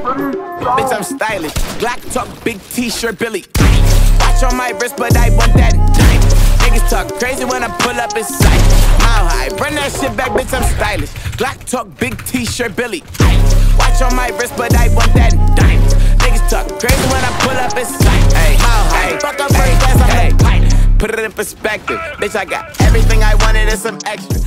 Bitch, I'm stylish. Black talk, big t-shirt, Billie. Watch on my wrist, but I want that diamond. Niggas talk crazy when I pull up in sight. Mile high, Bring that shit back, bitch, I'm stylish. Black talk, big t-shirt, Billie. Watch on my wrist, but I want that diamond. Niggas talk crazy when I pull up in sight. Hey, mile high, fuck up first class, I'm hey. Put it in perspective. Bitch, I got everything I wanted and some extra.